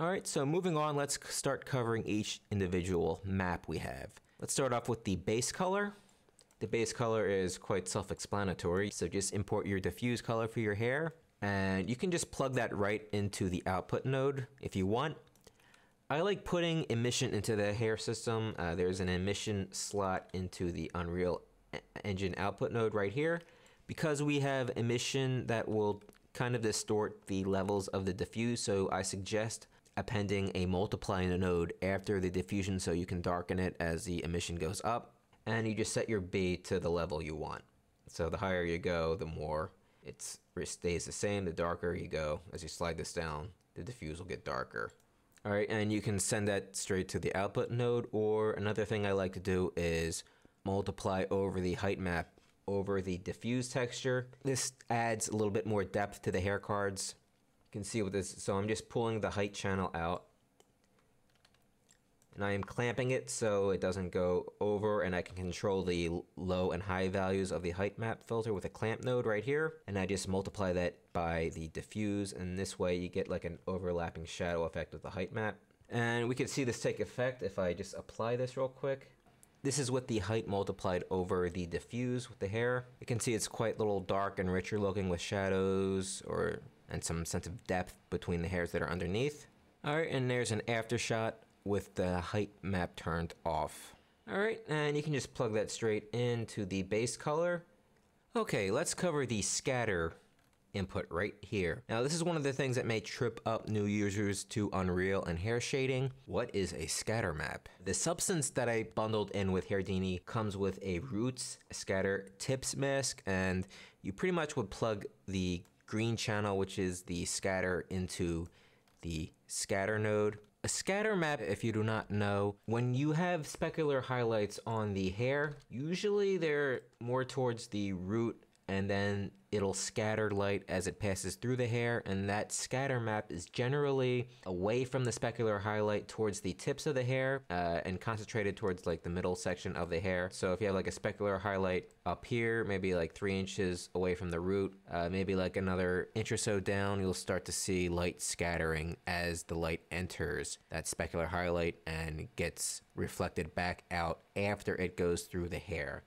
Alright, so moving on, let's start covering each individual map we have. Let's start off with the base color. The base color is quite self-explanatory, so just import your diffuse color for your hair, and you can just plug that right into the output node if you want. I like putting emission into the hair system. Uh, there's an emission slot into the Unreal Engine output node right here. Because we have emission that will kind of distort the levels of the diffuse, so I suggest appending a multiply node after the diffusion so you can darken it as the emission goes up and you just set your B to the level you want. So the higher you go, the more it stays the same. The darker you go, as you slide this down, the diffuse will get darker. All right, and you can send that straight to the output node, or another thing I like to do is multiply over the height map over the diffuse texture. This adds a little bit more depth to the hair cards. You can see with this, so I'm just pulling the height channel out. And I am clamping it so it doesn't go over and I can control the low and high values of the height map filter with a clamp node right here. And I just multiply that by the diffuse. And this way you get like an overlapping shadow effect with the height map. And we can see this take effect if I just apply this real quick. This is with the height multiplied over the diffuse with the hair. You can see it's quite a little dark and richer looking with shadows or and some sense of depth between the hairs that are underneath. Alright, and there's an after shot with the height map turned off. Alright, and you can just plug that straight into the base color. Okay, let's cover the scatter input right here. Now this is one of the things that may trip up new users to Unreal and hair shading. What is a scatter map? The substance that I bundled in with Hairdini comes with a roots scatter tips mask and you pretty much would plug the green channel which is the scatter into the scatter node. A scatter map, if you do not know, when you have specular highlights on the hair, usually they're more towards the root and then it'll scatter light as it passes through the hair and that scatter map is generally away from the specular highlight towards the tips of the hair uh, and concentrated towards like the middle section of the hair. So if you have like a specular highlight up here maybe like three inches away from the root uh, maybe like another inch or so down you'll start to see light scattering as the light enters that specular highlight and gets reflected back out after it goes through the hair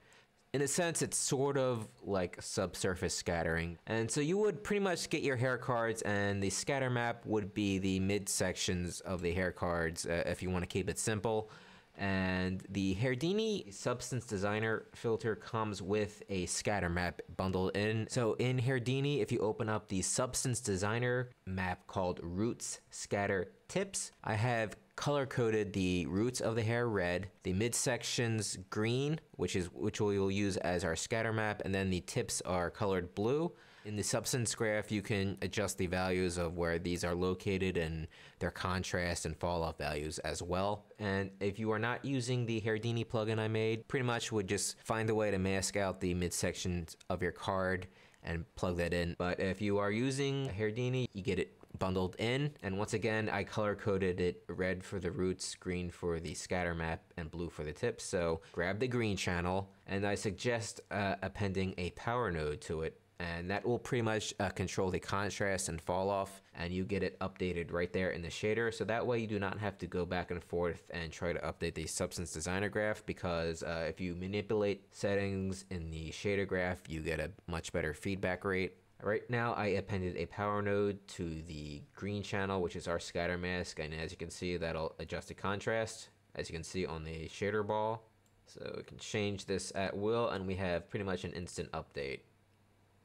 in a sense, it's sort of like subsurface scattering. And so you would pretty much get your hair cards and the scatter map would be the midsections of the hair cards uh, if you want to keep it simple. And the Hairdini Substance Designer filter comes with a scatter map bundled in. So in Hairdini, if you open up the Substance Designer map called Roots Scatter Tips, I have color coded the roots of the hair red, the midsections green, which is which we will use as our scatter map, and then the tips are colored blue. In the substance graph, you can adjust the values of where these are located and their contrast and fall off values as well. And if you are not using the Hairdini plugin I made, pretty much would just find a way to mask out the midsections of your card and plug that in. But if you are using Hairdini, you get it bundled in. And once again, I color coded it red for the roots, green for the scatter map, and blue for the tips. So grab the green channel, and I suggest uh, appending a power node to it. And that will pretty much uh, control the contrast and fall off, and you get it updated right there in the shader. So that way you do not have to go back and forth and try to update the Substance Designer graph because uh, if you manipulate settings in the shader graph, you get a much better feedback rate Right now I appended a power node to the green channel, which is our scatter mask, and as you can see, that'll adjust the contrast, as you can see on the shader ball. So we can change this at will, and we have pretty much an instant update.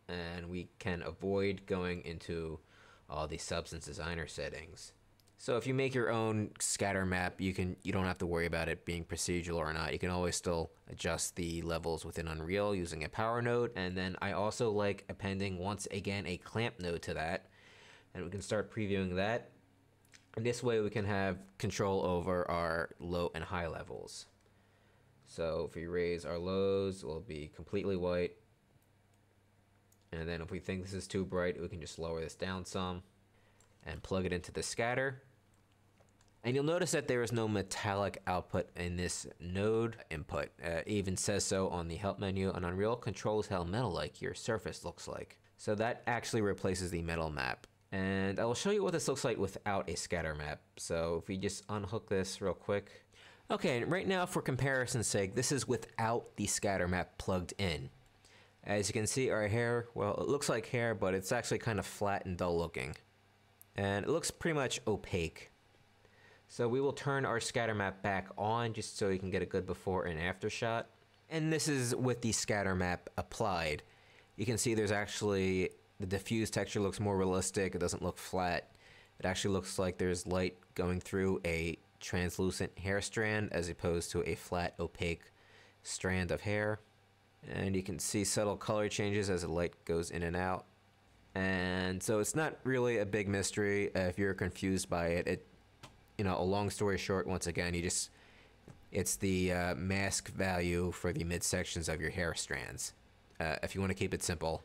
And we can avoid going into all the Substance Designer settings. So if you make your own scatter map, you can you don't have to worry about it being procedural or not. You can always still adjust the levels within Unreal using a power node. And then I also like appending once again a clamp node to that. And we can start previewing that. And this way we can have control over our low and high levels. So if we raise our lows, it will be completely white. And then if we think this is too bright, we can just lower this down some and plug it into the scatter. And you'll notice that there is no metallic output in this node input. Uh, even says so on the help menu on Unreal controls how metal-like your surface looks like. So that actually replaces the metal map. And I will show you what this looks like without a scatter map. So if we just unhook this real quick. Okay, and right now for comparison's sake, this is without the scatter map plugged in. As you can see, our hair, well, it looks like hair, but it's actually kind of flat and dull looking. And it looks pretty much opaque. So we will turn our scatter map back on just so you can get a good before and after shot. And this is with the scatter map applied. You can see there's actually the diffuse texture looks more realistic. It doesn't look flat. It actually looks like there's light going through a translucent hair strand as opposed to a flat opaque strand of hair. And you can see subtle color changes as the light goes in and out. And so it's not really a big mystery if you're confused by it. It, you know, a long story short, once again, you just, it's the uh, mask value for the midsections of your hair strands. Uh, if you want to keep it simple,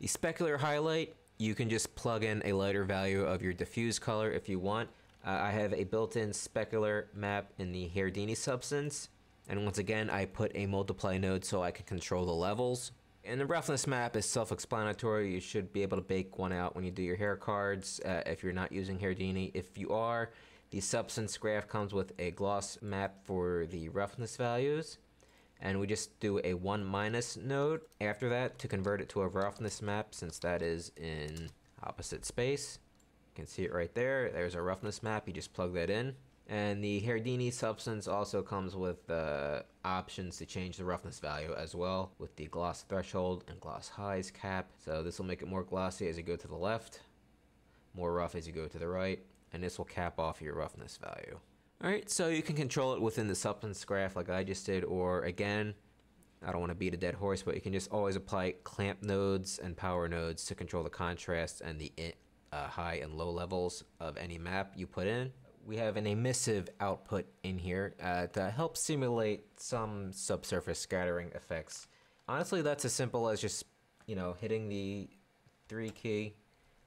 the specular highlight, you can just plug in a lighter value of your diffuse color if you want. Uh, I have a built-in specular map in the Hairdini substance. And once again, I put a multiply node so I can control the levels. And the roughness map is self-explanatory. You should be able to bake one out when you do your hair cards uh, if you're not using Hairdini. If you are, the substance graph comes with a gloss map for the roughness values and we just do a 1 minus node after that to convert it to a roughness map since that is in opposite space. You can see it right there. There's a roughness map. You just plug that in. And the Hairdini substance also comes with uh, options to change the roughness value as well with the gloss threshold and gloss highs cap. So this will make it more glossy as you go to the left, more rough as you go to the right, and this will cap off your roughness value. Alright, so you can control it within the substance graph like I just did, or again, I don't want to beat a dead horse, but you can just always apply clamp nodes and power nodes to control the contrast and the uh, high and low levels of any map you put in. We have an emissive output in here uh, to help simulate some subsurface scattering effects. Honestly, that's as simple as just, you know, hitting the 3 key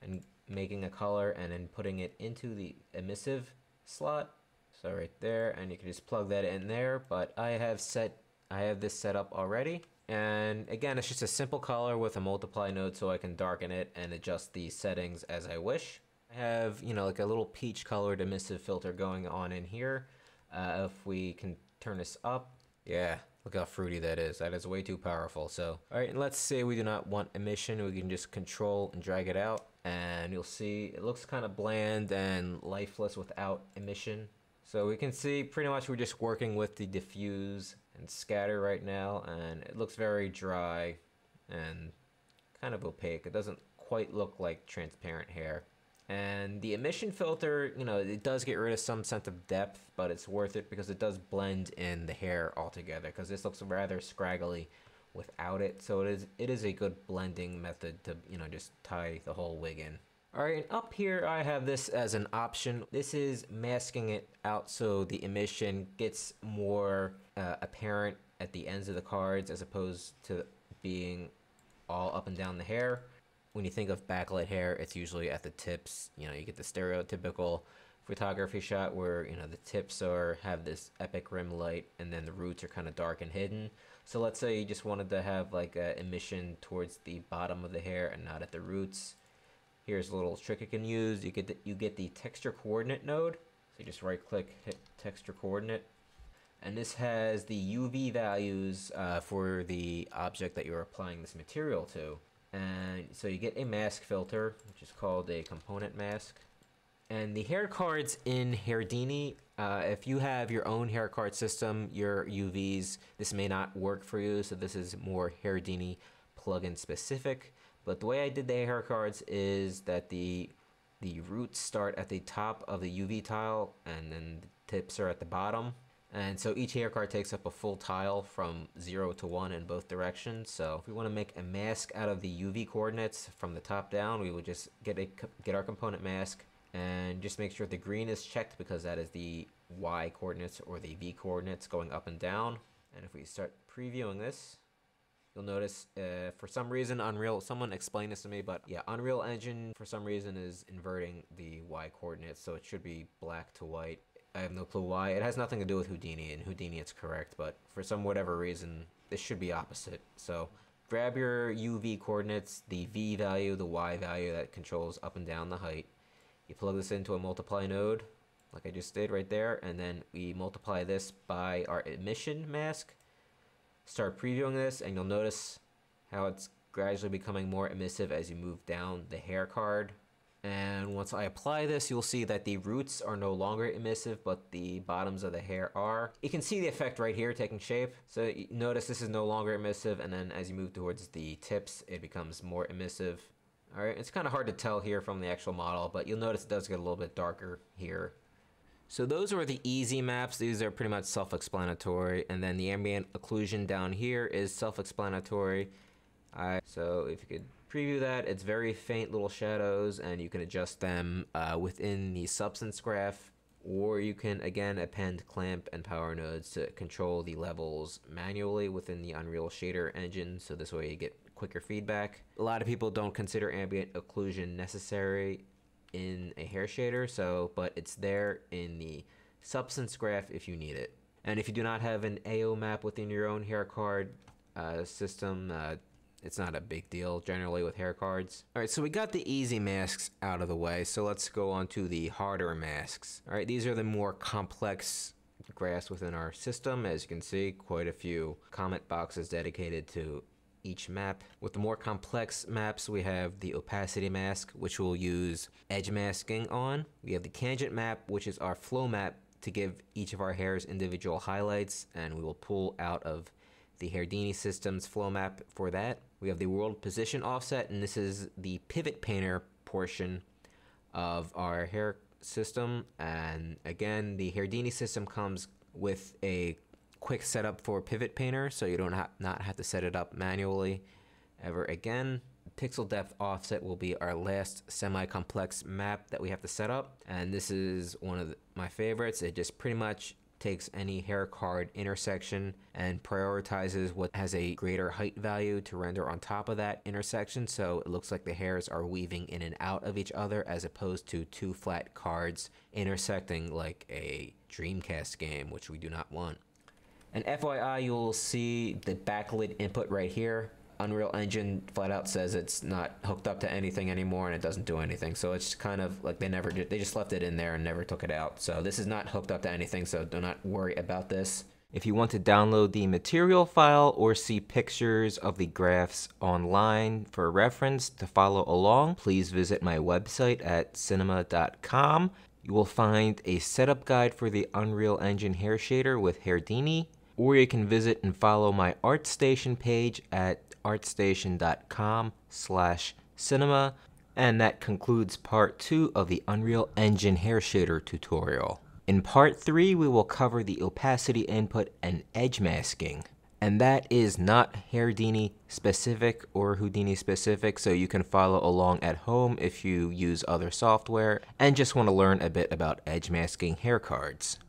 and making a color and then putting it into the emissive slot so right there, and you can just plug that in there, but I have set, I have this set up already. And again, it's just a simple color with a multiply node so I can darken it and adjust the settings as I wish. I have, you know, like a little peach colored emissive filter going on in here. Uh, if we can turn this up, yeah, look how fruity that is. That is way too powerful. So, all right, let's say we do not want emission. We can just control and drag it out. And you'll see it looks kind of bland and lifeless without emission. So we can see pretty much we're just working with the diffuse and scatter right now and it looks very dry and kind of opaque. It doesn't quite look like transparent hair. And the emission filter, you know, it does get rid of some sense of depth, but it's worth it because it does blend in the hair altogether because this looks rather scraggly without it. So it is it is a good blending method to, you know, just tie the whole wig in. Alright, up here I have this as an option. This is masking it out so the emission gets more uh, apparent at the ends of the cards as opposed to being all up and down the hair. When you think of backlit hair, it's usually at the tips. You know, you get the stereotypical photography shot where, you know, the tips are have this epic rim light and then the roots are kind of dark and hidden. So let's say you just wanted to have like a emission towards the bottom of the hair and not at the roots Here's a little trick you can use. You get the, you get the texture coordinate node. So you just right click, hit texture coordinate. And this has the UV values uh, for the object that you're applying this material to. And so you get a mask filter, which is called a component mask. And the hair cards in Hairdini, uh, if you have your own hair card system, your UVs, this may not work for you. So this is more Hairdini plugin specific. But the way I did the hair cards is that the the roots start at the top of the UV tile and then the tips are at the bottom. And so each hair card takes up a full tile from 0 to 1 in both directions. So if we want to make a mask out of the UV coordinates from the top down, we would just get, a, get our component mask and just make sure the green is checked because that is the Y coordinates or the V coordinates going up and down. And if we start previewing this, You'll notice uh, for some reason Unreal, someone explained this to me, but yeah, Unreal Engine for some reason is inverting the Y coordinates, so it should be black to white. I have no clue why. It has nothing to do with Houdini, and Houdini it's correct, but for some whatever reason, this should be opposite. So grab your UV coordinates, the V value, the Y value that controls up and down the height. You plug this into a multiply node, like I just did right there, and then we multiply this by our emission mask. Start previewing this, and you'll notice how it's gradually becoming more emissive as you move down the hair card and once I apply this, you'll see that the roots are no longer emissive, but the bottoms of the hair are. You can see the effect right here taking shape. So notice this is no longer emissive, and then as you move towards the tips, it becomes more emissive. All right, it's kind of hard to tell here from the actual model, but you'll notice it does get a little bit darker here. So those are the easy maps. These are pretty much self-explanatory. And then the ambient occlusion down here is self-explanatory. So if you could preview that. It's very faint little shadows and you can adjust them uh, within the substance graph or you can again append clamp and power nodes to control the levels manually within the Unreal Shader engine so this way you get quicker feedback. A lot of people don't consider ambient occlusion necessary in a hair shader so but it's there in the substance graph if you need it. And if you do not have an AO map within your own hair card uh, system, uh, it's not a big deal generally with hair cards. All right, so we got the easy masks out of the way, so let's go on to the harder masks. All right, these are the more complex graphs within our system. As you can see, quite a few comment boxes dedicated to each map. With the more complex maps, we have the opacity mask, which we'll use edge masking on. We have the tangent map, which is our flow map to give each of our hairs individual highlights, and we will pull out of the Hairdini systems flow map for that. We have the world position offset, and this is the pivot painter portion of our hair system. And again, the Hairdini system comes with a quick setup for pivot painter, so you don't ha not have to set it up manually ever again. Pixel depth offset will be our last semi-complex map that we have to set up. And this is one of the, my favorites. It just pretty much takes any hair card intersection and prioritizes what has a greater height value to render on top of that intersection so it looks like the hairs are weaving in and out of each other as opposed to two flat cards intersecting like a Dreamcast game which we do not want. And FYI you'll see the backlit input right here Unreal Engine flat out says it's not hooked up to anything anymore and it doesn't do anything. So it's kind of like they never did, they just left it in there and never took it out. So this is not hooked up to anything, so do not worry about this. If you want to download the material file or see pictures of the graphs online for reference to follow along, please visit my website at psynema.com. You will find a setup guide for the Unreal Engine hair shader with Hairdini, or you can visit and follow my ArtStation page at artstation.com slash psynema. And that concludes part two of the Unreal Engine hair shader tutorial. In part three, we will cover the opacity input and edge masking. And that is not Hairdini specific or Houdini specific, so you can follow along at home if you use other software and just want to learn a bit about edge masking hair cards.